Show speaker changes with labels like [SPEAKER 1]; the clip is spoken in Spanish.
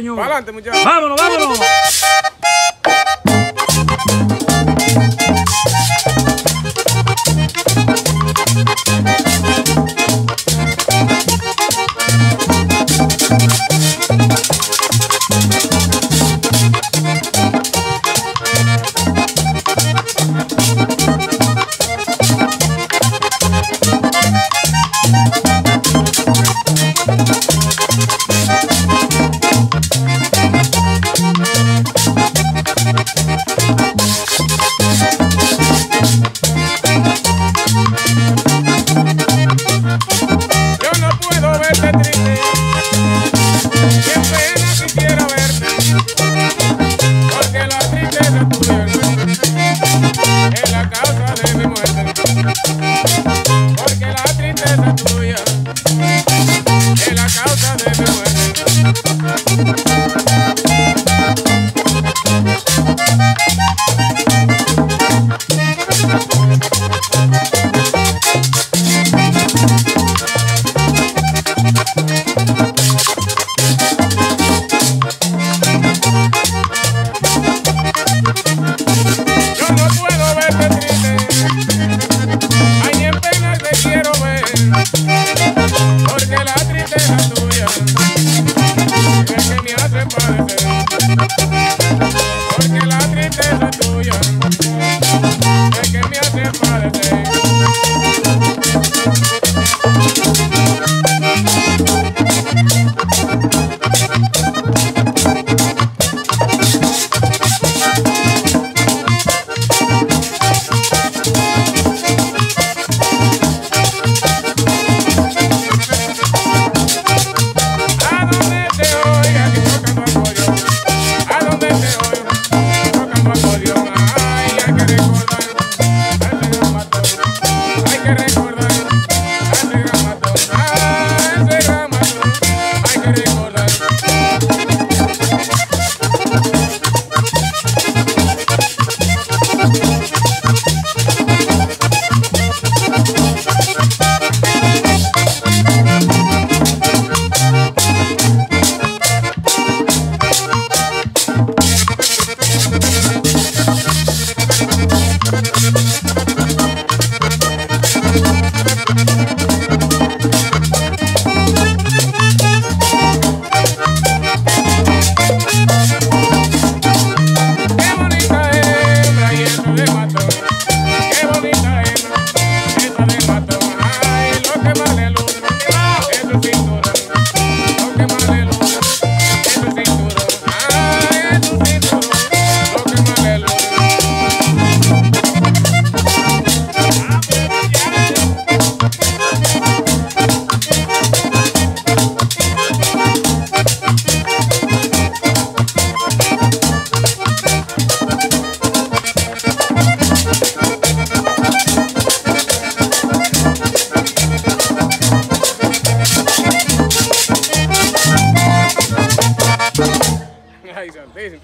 [SPEAKER 1] Adelante, muchachos.
[SPEAKER 2] Vámonos, vámonos.
[SPEAKER 1] porque la tristeza tuya es la causa de mi muerte. tristeza tuya que ¿A dónde te oiga que toca ¿A dónde te? Rico. amazing.